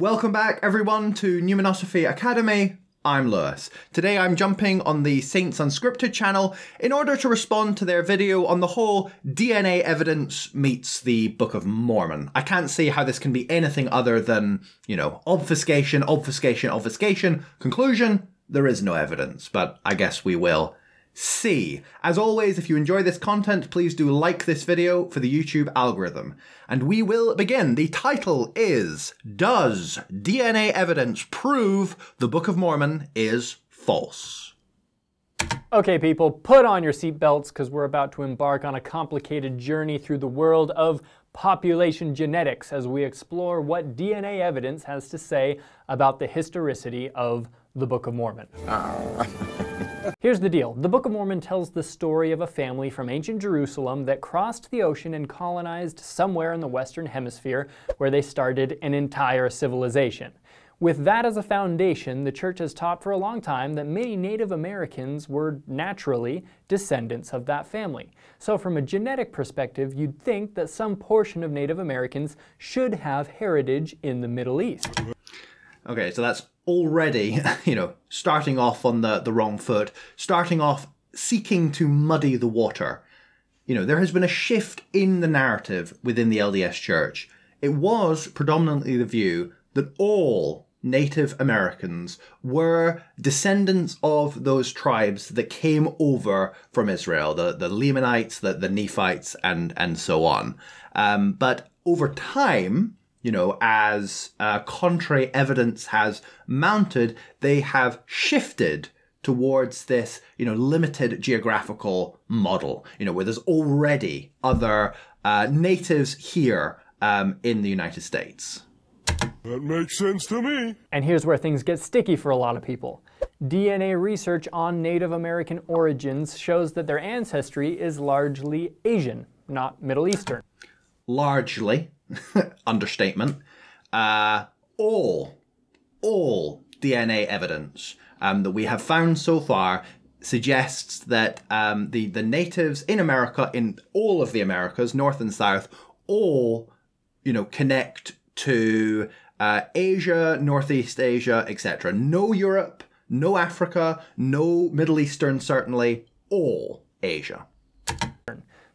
Welcome back, everyone, to Pneumanosophy Academy. I'm Lewis. Today I'm jumping on the Saints Unscripted channel in order to respond to their video on the whole DNA evidence meets the Book of Mormon. I can't see how this can be anything other than, you know, obfuscation, obfuscation, obfuscation. Conclusion, there is no evidence, but I guess we will see. As always, if you enjoy this content, please do like this video for the YouTube algorithm. And we will begin. The title is Does DNA Evidence Prove the Book of Mormon is False? Okay, people, put on your seatbelts because we're about to embark on a complicated journey through the world of population genetics as we explore what DNA evidence has to say about the historicity of the Book of Mormon. Here's the deal. The Book of Mormon tells the story of a family from ancient Jerusalem that crossed the ocean and colonized somewhere in the Western Hemisphere where they started an entire civilization. With that as a foundation, the church has taught for a long time that many Native Americans were naturally descendants of that family. So from a genetic perspective, you'd think that some portion of Native Americans should have heritage in the Middle East. Okay, so that's already, you know, starting off on the, the wrong foot, starting off seeking to muddy the water. You know, there has been a shift in the narrative within the LDS Church. It was predominantly the view that all Native Americans were descendants of those tribes that came over from Israel, the, the Lamanites, the, the Nephites, and, and so on. Um, but over time, you know, as uh, contrary evidence has mounted, they have shifted towards this, you know, limited geographical model, you know, where there's already other uh, natives here um, in the United States. That makes sense to me. And here's where things get sticky for a lot of people. DNA research on Native American origins shows that their ancestry is largely Asian, not Middle Eastern. Largely, understatement, uh, all, all DNA evidence um, that we have found so far suggests that um, the, the natives in America, in all of the Americas, North and South, all, you know, connect to uh, Asia, Northeast Asia, etc. No Europe, no Africa, no Middle Eastern, certainly, all Asia.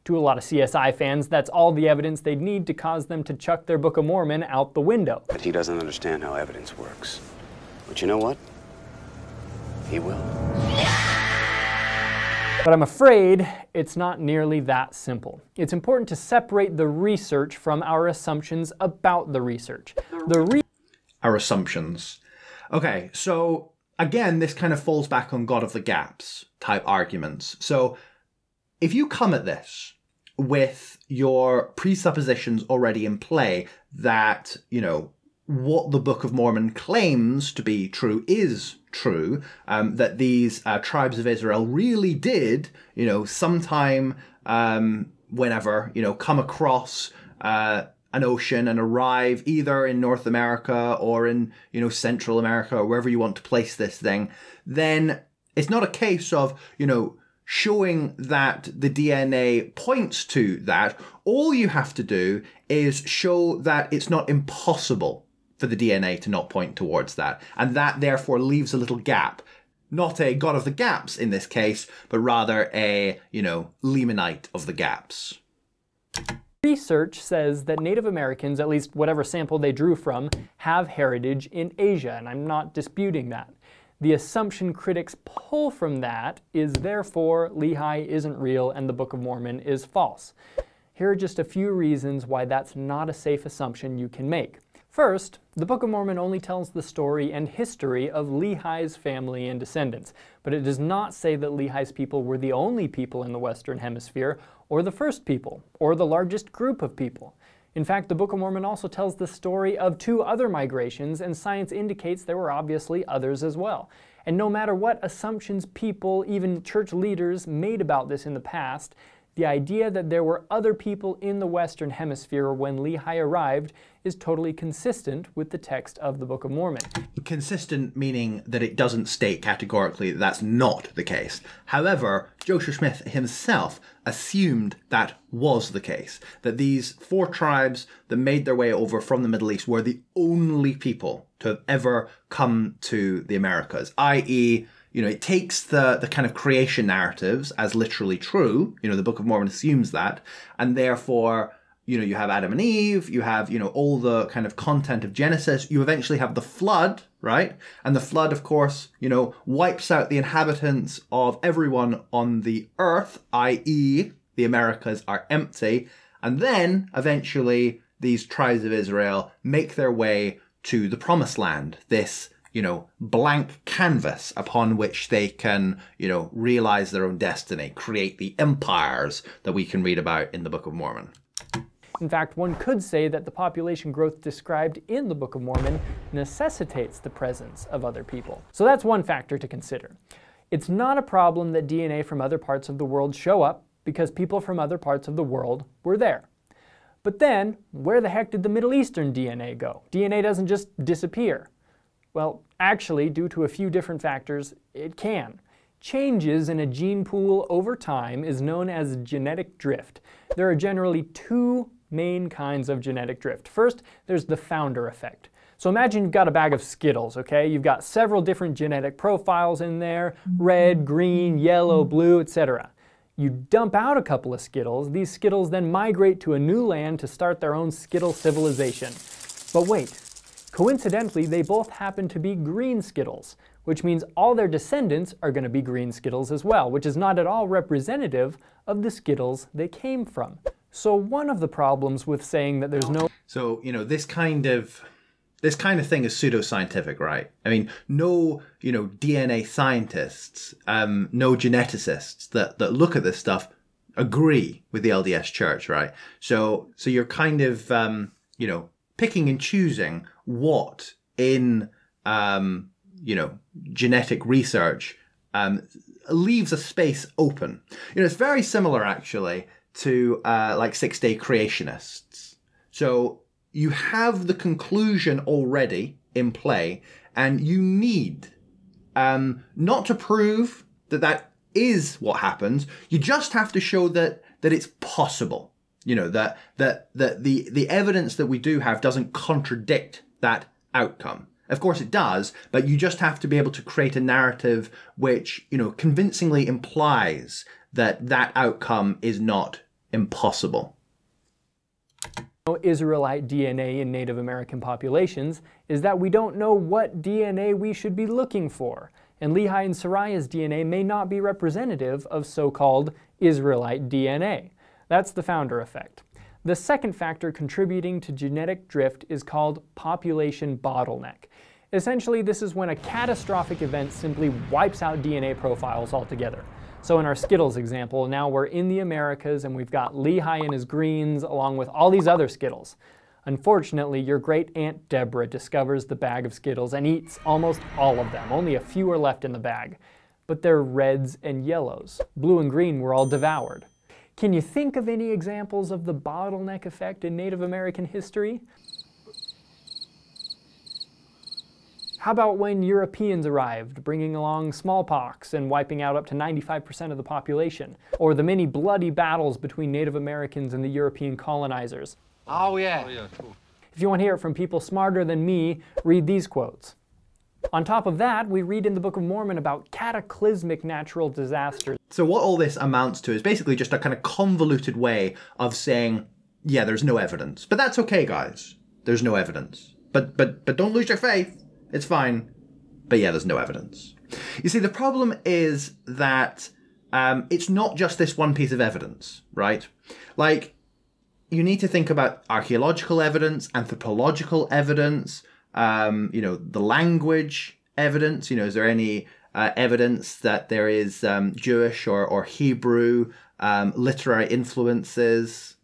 To a lot of CSI fans, that's all the evidence they'd need to cause them to chuck their Book of Mormon out the window. But he doesn't understand how evidence works. But you know what? He will. But I'm afraid it's not nearly that simple. It's important to separate the research from our assumptions about the research. The re our assumptions. Okay, so again, this kind of falls back on God of the Gaps type arguments. So if you come at this with your presuppositions already in play that, you know, what the Book of Mormon claims to be true is true, um, that these uh, tribes of Israel really did, you know, sometime, um, whenever, you know, come across uh, an ocean and arrive either in North America or in, you know, Central America or wherever you want to place this thing, then it's not a case of, you know, showing that the DNA points to that, all you have to do is show that it's not impossible for the DNA to not point towards that. And that therefore leaves a little gap. Not a god of the gaps in this case, but rather a, you know, Lamanite of the gaps. Research says that Native Americans, at least whatever sample they drew from, have heritage in Asia, and I'm not disputing that. The assumption critics pull from that is therefore Lehi isn't real and the Book of Mormon is false. Here are just a few reasons why that's not a safe assumption you can make. First, the Book of Mormon only tells the story and history of Lehi's family and descendants, but it does not say that Lehi's people were the only people in the Western Hemisphere, or the first people, or the largest group of people. In fact, the Book of Mormon also tells the story of two other migrations, and science indicates there were obviously others as well. And no matter what assumptions people, even church leaders, made about this in the past, the idea that there were other people in the Western Hemisphere when Lehi arrived is totally consistent with the text of the Book of Mormon. Consistent meaning that it doesn't state categorically that that's not the case. However, Joseph Smith himself assumed that was the case. That these four tribes that made their way over from the Middle East were the only people to have ever come to the Americas, i.e., you know, it takes the, the kind of creation narratives as literally true. You know, the Book of Mormon assumes that, and therefore you know, you have Adam and Eve, you have, you know, all the kind of content of Genesis. You eventually have the flood, right? And the flood, of course, you know, wipes out the inhabitants of everyone on the earth, i.e., the Americas are empty. And then eventually these tribes of Israel make their way to the promised land, this, you know, blank canvas upon which they can, you know, realize their own destiny, create the empires that we can read about in the Book of Mormon. In fact, one could say that the population growth described in the Book of Mormon necessitates the presence of other people. So that's one factor to consider. It's not a problem that DNA from other parts of the world show up because people from other parts of the world were there. But then, where the heck did the Middle Eastern DNA go? DNA doesn't just disappear. Well, actually, due to a few different factors, it can. Changes in a gene pool over time is known as genetic drift. There are generally two main kinds of genetic drift. First, there's the founder effect. So imagine you've got a bag of Skittles, okay? You've got several different genetic profiles in there, red, green, yellow, blue, etc. You dump out a couple of Skittles, these Skittles then migrate to a new land to start their own Skittle civilization. But wait, coincidentally, they both happen to be green Skittles, which means all their descendants are going to be green Skittles as well, which is not at all representative of the Skittles they came from. So one of the problems with saying that there's no So, you know, this kind of this kind of thing is pseudoscientific, right? I mean, no, you know, DNA scientists, um, no geneticists that, that look at this stuff agree with the LDS Church, right? So, so you're kind of, um, you know, picking and choosing what in, um, you know, genetic research um, leaves a space open. You know, it's very similar actually to uh, like six day creationists. So you have the conclusion already in play, and you need um, not to prove that that is what happens. You just have to show that that it's possible. You know that that that the the evidence that we do have doesn't contradict that outcome. Of course it does, but you just have to be able to create a narrative which, you know, convincingly implies that that outcome is not impossible. Israelite DNA in Native American populations is that we don't know what DNA we should be looking for, and Lehi and Sariah's DNA may not be representative of so-called Israelite DNA. That's the founder effect. The second factor contributing to genetic drift is called population bottleneck. Essentially, this is when a catastrophic event simply wipes out DNA profiles altogether. So in our Skittles example, now we're in the Americas and we've got Lehi and his greens along with all these other Skittles. Unfortunately, your great Aunt Deborah discovers the bag of Skittles and eats almost all of them. Only a few are left in the bag. But they're reds and yellows. Blue and green were all devoured. Can you think of any examples of the bottleneck effect in Native American history? How about when Europeans arrived, bringing along smallpox and wiping out up to 95% of the population? Or the many bloody battles between Native Americans and the European colonizers? Oh, yeah. Oh, yeah, cool. If you want to hear it from people smarter than me, read these quotes. On top of that, we read in the Book of Mormon about cataclysmic natural disasters. So what all this amounts to is basically just a kind of convoluted way of saying, yeah, there's no evidence. But that's okay, guys. There's no evidence. But but but don't lose your faith. It's fine. But yeah, there's no evidence. You see, the problem is that um, it's not just this one piece of evidence, right? Like, you need to think about archaeological evidence, anthropological evidence, um, you know, the language evidence. You know, is there any uh, evidence that there is um, Jewish or, or Hebrew um, literary influences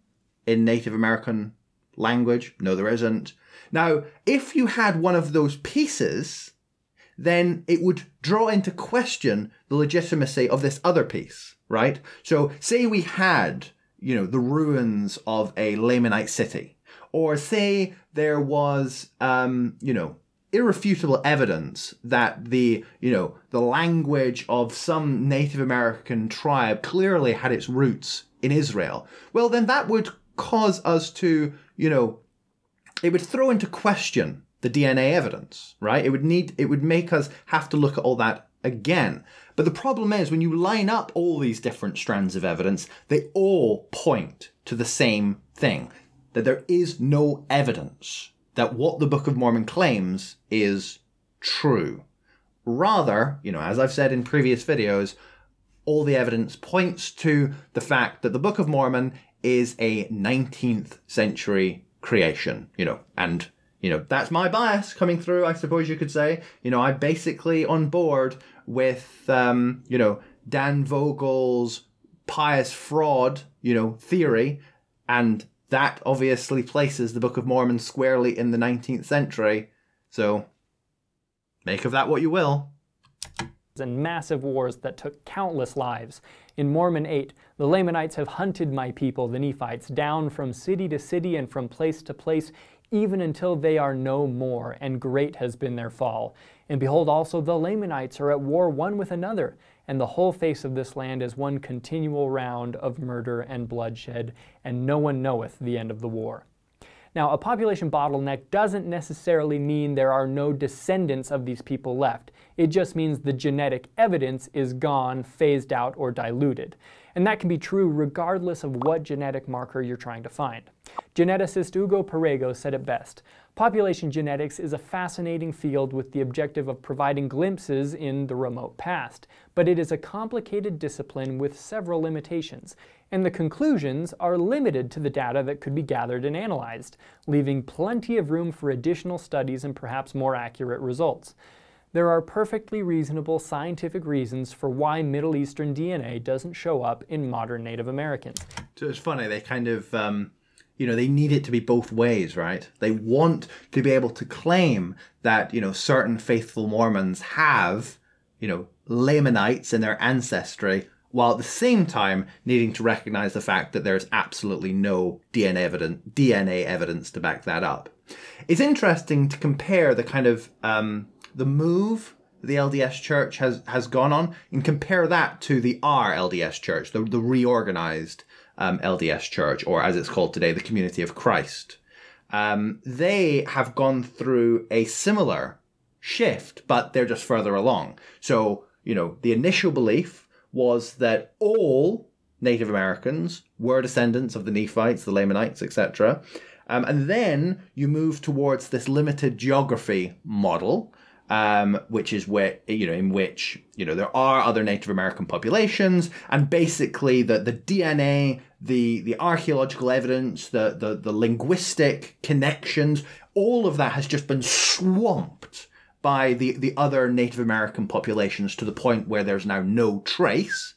in Native American language? No, there isn't. Now, if you had one of those pieces, then it would draw into question the legitimacy of this other piece, right? So, say we had, you know, the ruins of a Lamanite city, Or say there was, um, you know, irrefutable evidence that the you know the language of some Native American tribe clearly had its roots in Israel. Well, then that would cause us to you know it would throw into question the DNA evidence, right? It would need it would make us have to look at all that again. But the problem is when you line up all these different strands of evidence, they all point to the same thing that there is no evidence that what the Book of Mormon claims is true. Rather, you know, as I've said in previous videos, all the evidence points to the fact that the Book of Mormon is a 19th century creation, you know, and you know, that's my bias coming through, I suppose you could say. You know, I'm basically on board with um, you know, Dan Vogel's pious fraud, you know, theory, and that obviously places the Book of Mormon squarely in the 19th century. So make of that what you will. And massive wars that took countless lives. In Mormon 8, the Lamanites have hunted my people, the Nephites, down from city to city and from place to place, even until they are no more, and great has been their fall. And behold, also the Lamanites are at war one with another, and the whole face of this land is one continual round of murder and bloodshed, and no one knoweth the end of the war. Now, a population bottleneck doesn't necessarily mean there are no descendants of these people left. It just means the genetic evidence is gone, phased out, or diluted. And that can be true regardless of what genetic marker you're trying to find. Geneticist Ugo Perego said it best. Population genetics is a fascinating field with the objective of providing glimpses in the remote past, but it is a complicated discipline with several limitations, and the conclusions are limited to the data that could be gathered and analyzed, leaving plenty of room for additional studies and perhaps more accurate results. There are perfectly reasonable scientific reasons for why Middle Eastern DNA doesn't show up in modern Native Americans. So it's funny, they kind of, um, you know, they need it to be both ways, right? They want to be able to claim that, you know, certain faithful Mormons have, you know, Lamanites in their ancestry, while at the same time needing to recognize the fact that there's absolutely no DNA evidence, DNA evidence to back that up. It's interesting to compare the kind of um, the move the LDS Church has has gone on, and compare that to the R LDS Church, the the reorganized um, LDS Church, or as it's called today, the Community of Christ. Um, they have gone through a similar shift, but they're just further along. So you know, the initial belief was that all Native Americans were descendants of the Nephites, the Lamanites, etc. Um, and then you move towards this limited geography model, um, which is where you know in which you know there are other Native American populations, and basically the the DNA, the the archaeological evidence, the the the linguistic connections, all of that has just been swamped by the the other Native American populations to the point where there's now no trace.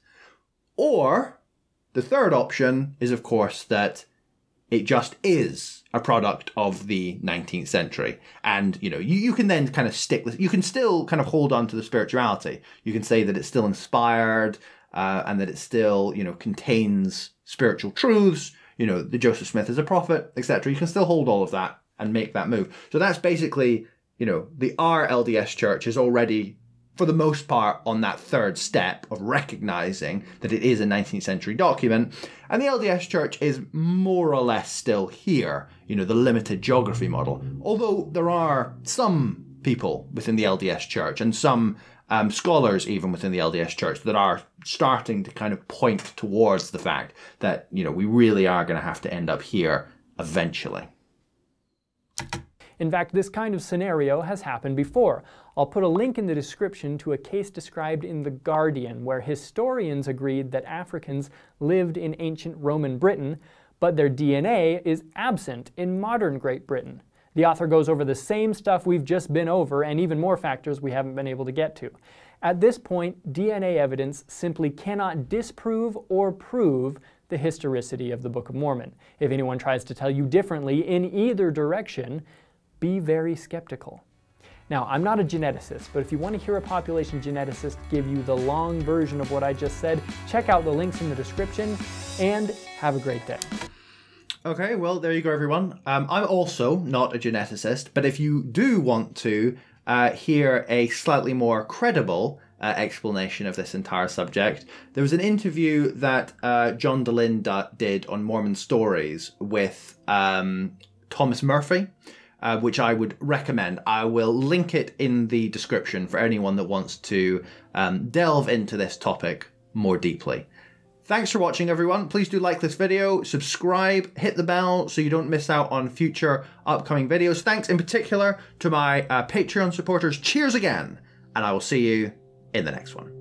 Or the third option is, of course, that it just is a product of the 19th century. And, you know, you, you can then kind of stick with, you can still kind of hold on to the spirituality. You can say that it's still inspired uh, and that it still, you know, contains spiritual truths, you know, the Joseph Smith is a prophet, etc. You can still hold all of that and make that move. So that's basically, you know, the RLDS church is already for the most part on that third step of recognizing that it is a 19th century document. And the LDS Church is more or less still here, you know, the limited geography model. Although there are some people within the LDS Church and some um, scholars even within the LDS Church that are starting to kind of point towards the fact that, you know, we really are going to have to end up here eventually. In fact, this kind of scenario has happened before. I'll put a link in the description to a case described in The Guardian where historians agreed that Africans lived in ancient Roman Britain, but their DNA is absent in modern Great Britain. The author goes over the same stuff we've just been over and even more factors we haven't been able to get to. At this point, DNA evidence simply cannot disprove or prove the historicity of the Book of Mormon. If anyone tries to tell you differently in either direction, be very skeptical. Now, I'm not a geneticist, but if you want to hear a population geneticist give you the long version of what I just said, check out the links in the description and have a great day. Okay, well, there you go, everyone. Um, I'm also not a geneticist, but if you do want to uh, hear a slightly more credible uh, explanation of this entire subject, there was an interview that uh, John Dehlin did on Mormon Stories with um, Thomas Murphy. Uh, which I would recommend. I will link it in the description for anyone that wants to um, delve into this topic more deeply. Thanks for watching, everyone. Please do like this video, subscribe, hit the bell so you don't miss out on future upcoming videos. Thanks in particular to my uh, Patreon supporters. Cheers again, and I will see you in the next one.